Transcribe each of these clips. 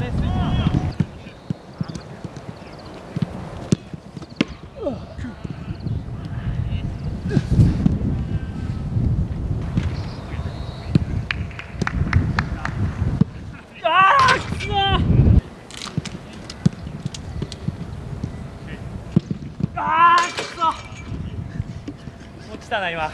落ちたな今。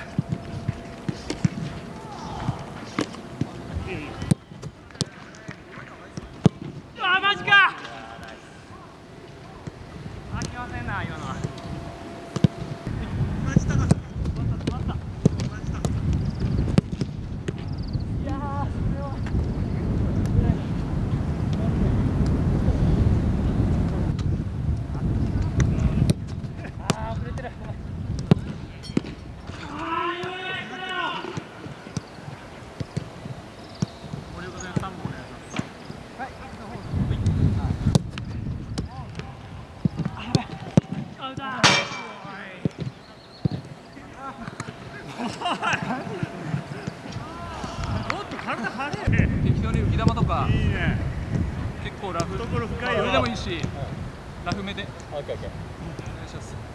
もっと体張れ適当に浮き玉とかい。い。ね結構ラフ懐深い。よそれでもい。い。しラフ目でオッケーオッケーお願い。します